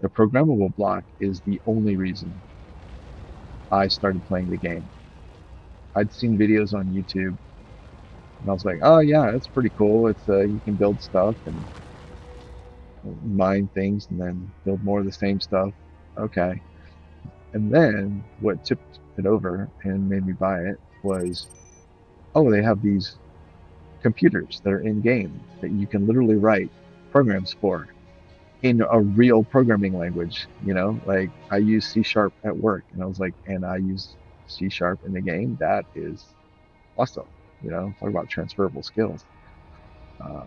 The programmable block is the only reason I started playing the game. I'd seen videos on YouTube, and I was like, "Oh yeah, that's pretty cool. It's uh, you can build stuff and mine things, and then build more of the same stuff." Okay. And then what tipped it over and made me buy it was, oh, they have these computers that are in game that you can literally write programs for in a real programming language. You know, like I use C sharp at work, and I was like, and I use C sharp in the game. That is awesome. You know, talk about transferable skills. Uh,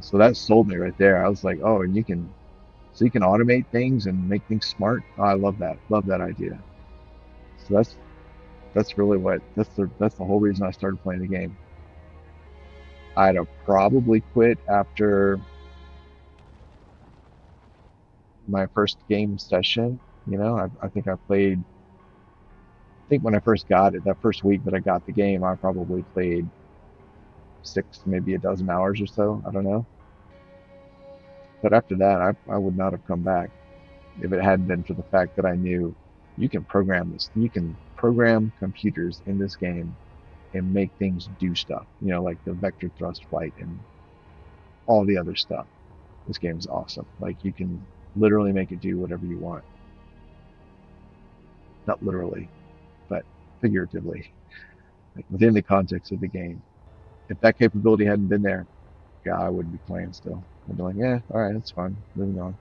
so that sold me right there. I was like, oh, and you can, so you can automate things and make things smart. Oh, I love that. Love that idea. So that's that's really what that's the that's the whole reason I started playing the game. I'd have probably quit after my first game session. You know, I, I think I played. I think when I first got it, that first week that I got the game, I probably played six, maybe a dozen hours or so. I don't know. But after that, I, I would not have come back if it hadn't been for the fact that I knew you can program this. You can program computers in this game and make things do stuff. You know, like the vector thrust flight and all the other stuff. This game is awesome. Like you can literally make it do whatever you want. Not literally, but figuratively, like within the context of the game. If that capability hadn't been there, yeah, I wouldn't be playing still. I'd be like, yeah, all right, that's fine. Moving on.